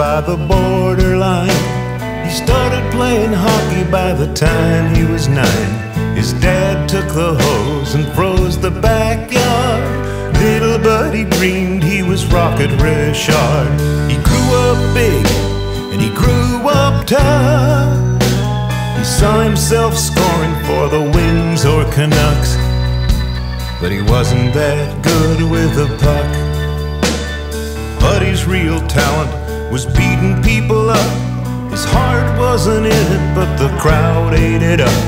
by the borderline. He started playing hockey by the time he was nine. His dad took the hose and froze the backyard. Little buddy dreamed he was Rocket Richard. He grew up big and he grew up tough. He saw himself scoring for the Wings or Canucks. But he wasn't that good with the puck. Buddy's real talent was beating people up. His heart wasn't in it, but the crowd ate it up.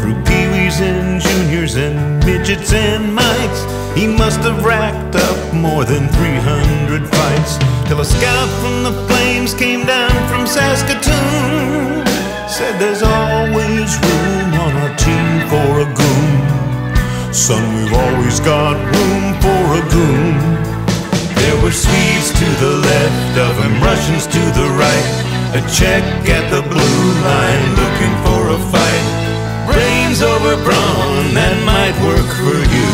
Through peewees and juniors and midgets and mites, he must have racked up more than 300 fights. Till a scout from the Flames came down from Saskatoon. Said there's always room on our team for a goon. Son, we've always got room for a goon. There were Swedes to the left of him, Russians to the right. A Czech at the blue line looking for a fight. Brains over brawn, that might work for you.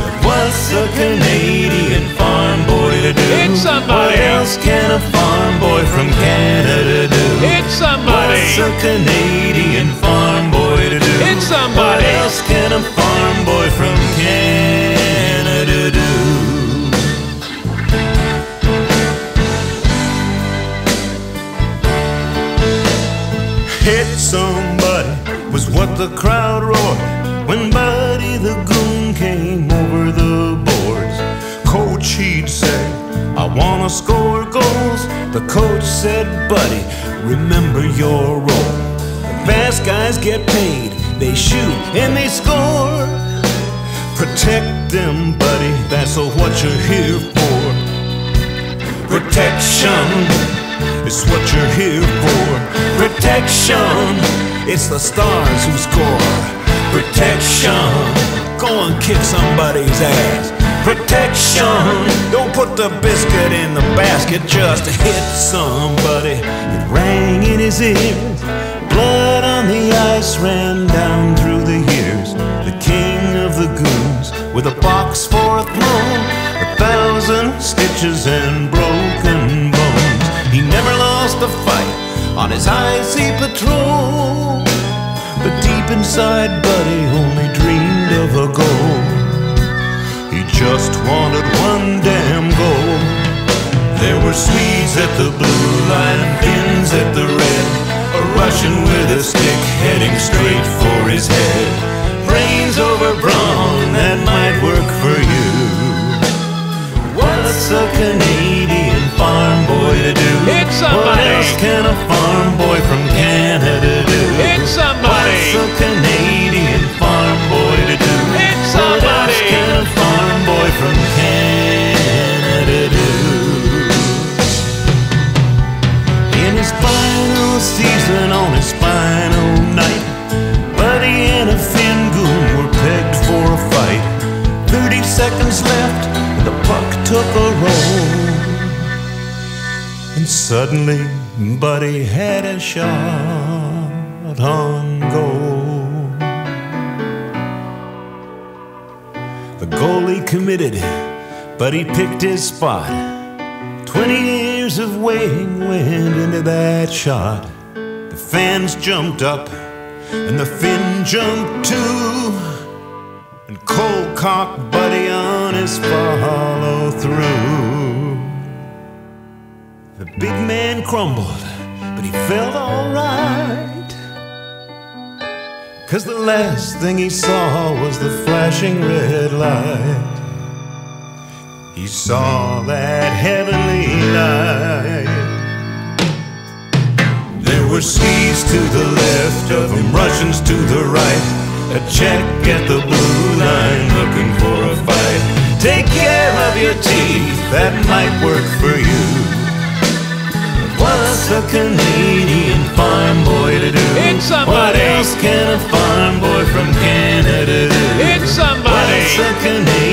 But what's a Canadian farm boy to do? Hit somebody. What else can a farm boy from Canada do? Hit somebody. What's a Canadian was what the crowd roared when Buddy the Goon came over the boards. Coach, he'd say, I wanna score goals. The coach said, Buddy, remember your role. The best guys get paid, they shoot and they score. Protect them, buddy, that's what you're here for. Protection is what you're here for. Protection, it's the stars who score. Protection, go and kick somebody's ass. Protection, don't put the biscuit in the basket, just to hit somebody. It rang in his ears. Blood on the ice ran down through the years. The king of the goons with a box for a throne, a thousand stitches and broken bones. He never lost a fight on his icy patrol. But deep inside, Buddy only dreamed of a goal. He just wanted one damn goal. There were Swedes at the blue line Finns at the red. A Russian with a stick heading straight for his head. Brains over brawn, that might work for you. What's a Canadian farm boy to do? Somebody. What else can a farm season, on his final night, Buddy and a Finn goon were pegged for a fight. Thirty seconds left, and the puck took a roll. And suddenly, Buddy had a shot on goal. The goalie committed, but he picked his spot. Twenty years of waiting went into that shot. The fans jumped up, and the Finn jumped too. And Cole cocked Buddy on his follow through. The big man crumbled, but he felt alright. Cause the last thing he saw was the flashing red light. He saw that heavenly light. There were Swedes to the left of him, Russians to the right. A Czech at the blue line looking for a fight. Take care of your teeth, that might work for you. What's a Canadian farm boy to do? Hit somebody. What else can a farm boy from Canada do? Hit somebody. What's a Canadian